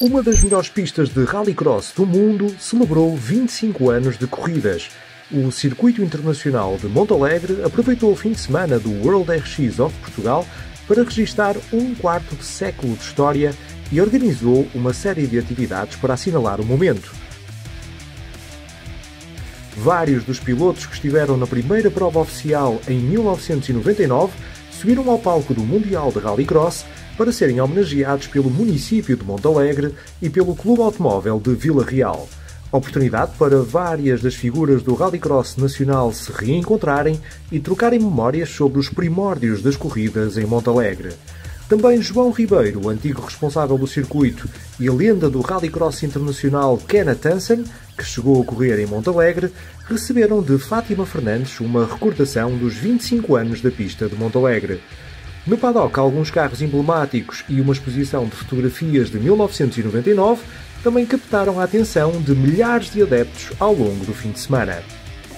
Uma das melhores pistas de rallycross do mundo celebrou 25 anos de corridas. O Circuito Internacional de Montalegre aproveitou o fim de semana do World RX of Portugal para registar um quarto de século de história e organizou uma série de atividades para assinalar o momento. Vários dos pilotos que estiveram na primeira prova oficial em 1999 subiram ao palco do Mundial de Rallycross para serem homenageados pelo município de Montalegre e pelo Clube Automóvel de Vila Real. Oportunidade para várias das figuras do Rallycross nacional se reencontrarem e trocarem memórias sobre os primórdios das corridas em Montalegre. Também João Ribeiro, antigo responsável do circuito, e a lenda do Rallycross internacional Kenneth Hansen, que chegou a correr em Montalegre, receberam de Fátima Fernandes uma recordação dos 25 anos da pista de Montalegre. No paddock, alguns carros emblemáticos e uma exposição de fotografias de 1999 também captaram a atenção de milhares de adeptos ao longo do fim de semana.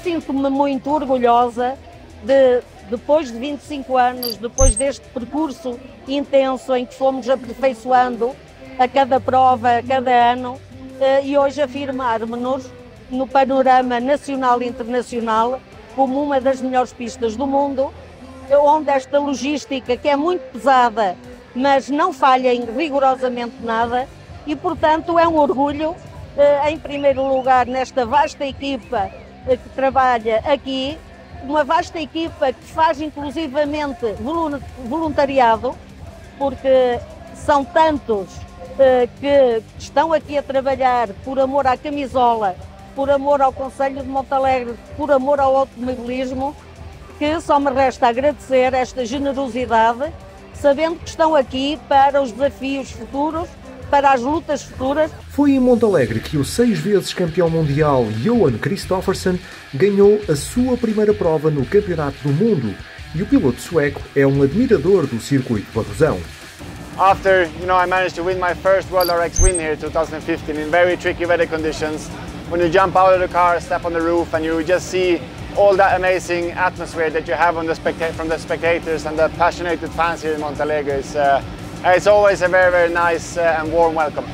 Sinto-me muito orgulhosa de, depois de 25 anos, depois deste percurso intenso em que fomos aperfeiçoando a cada prova, a cada ano, eh, e hoje afirmar-nos no panorama nacional e internacional como uma das melhores pistas do mundo onde esta logística, que é muito pesada, mas não falha em rigorosamente nada, e portanto é um orgulho, eh, em primeiro lugar, nesta vasta equipa eh, que trabalha aqui, uma vasta equipa que faz inclusivamente voluntariado, porque são tantos eh, que estão aqui a trabalhar por amor à camisola, por amor ao Conselho de Montalegre, por amor ao automobilismo, que só me resta agradecer esta generosidade, sabendo que estão aqui para os desafios futuros, para as lutas futuras. Foi em Montalegre que o seis vezes campeão mundial Johan Kristoffersen ganhou a sua primeira prova no Campeonato do Mundo e o piloto sueco é um admirador do circuito barrosão. After, you know, I managed to win my first World RX win here in 2015 in very tricky weather conditions. When you jump out of the car, step on the roof and you just see all that amazing atmosphere that you have the from the spectators and the passionate fans here in Montalegre. It's, uh, it's always a very, very nice uh, and warm welcome.